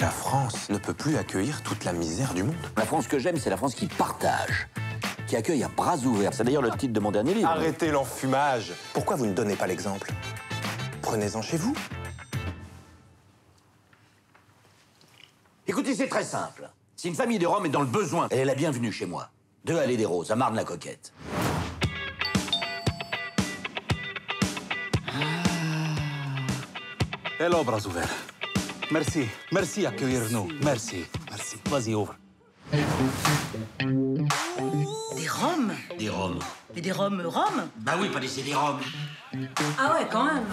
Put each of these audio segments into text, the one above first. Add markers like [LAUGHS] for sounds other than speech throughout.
La France ne peut plus accueillir toute la misère du monde. La France que j'aime, c'est la France qui partage, qui accueille à bras ouverts. C'est d'ailleurs le titre de mon dernier livre. Arrêtez l'enfumage. Pourquoi vous ne donnez pas l'exemple? Prenez-en chez vous. Écoutez, c'est très simple. Si une famille de Rome est dans le besoin, elle est la bienvenue chez moi. Deux allées des Roses, à Marne-la-Coquette. Hello, bras ouverts. Merci. Merci accueillir-nous. Merci. Merci. Vas-y, ouvre. Des roms Des Roms. Mais des roms roms Bah oui, pas des CD-ROM. Ah ouais, quand même.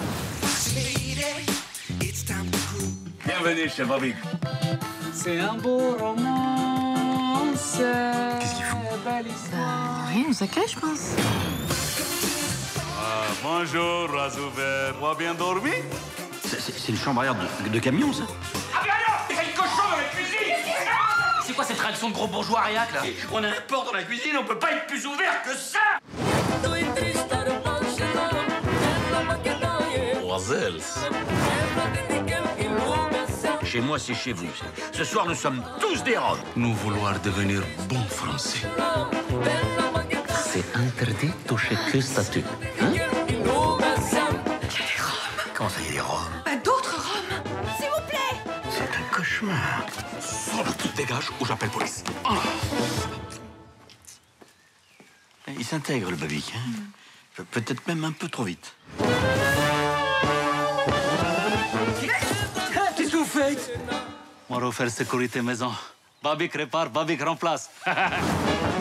Bienvenue chez Bobby. C'est un beau romance. Qu'est-ce qu'il fout Rien, on s'accueille, je pense. Ah, Bonjour. On a bien dormi? C'est- C'est c'est une chambre à air de, de camion, ça C'est quoi cette réaction de gros bourgeois réac là On a un porc dans la cuisine, on peut pas être plus ouvert que ça. Chez moi, c'est chez vous. Ce soir, nous sommes tous des Roms. Nous vouloir devenir bons Français. C'est interdit de toucher que statut. Comment ça y est, les Roms Bah, d'autres roms S'il vous plaît C'est un cauchemar. Dégages ou j'appelle police. Il s'intègre, le babique. Hein Pe- Peut-être même un peu trop vite. Qu'est-ce que vous faites? On va refaire sécurité maison. Babik répare, Babik remplace. [LAUGHS]